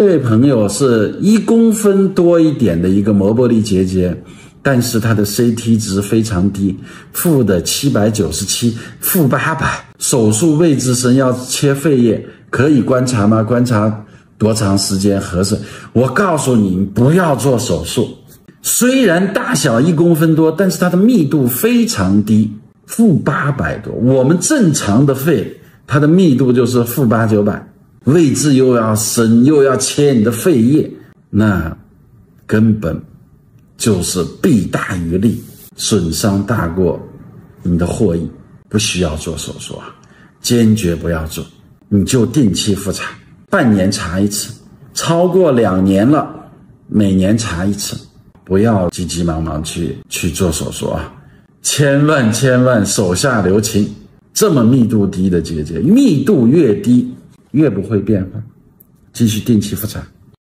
这位朋友是一公分多一点的一个磨玻璃结节，但是他的 CT 值非常低，负的七百九十七，负八百。手术未知深，要切肺叶，可以观察吗？观察多长时间合适？我告诉你，不要做手术。虽然大小一公分多，但是它的密度非常低，负八百多。我们正常的肺，它的密度就是负八九百。位置又要深，又要切你的肺叶，那根本就是弊大于利，损伤大过你的获益，不需要做手术啊，坚决不要做，你就定期复查，半年查一次，超过两年了，每年查一次，不要急急忙忙去去做手术啊，千万千万手下留情，这么密度低的结节，密度越低。越不会变化，继续定期复查。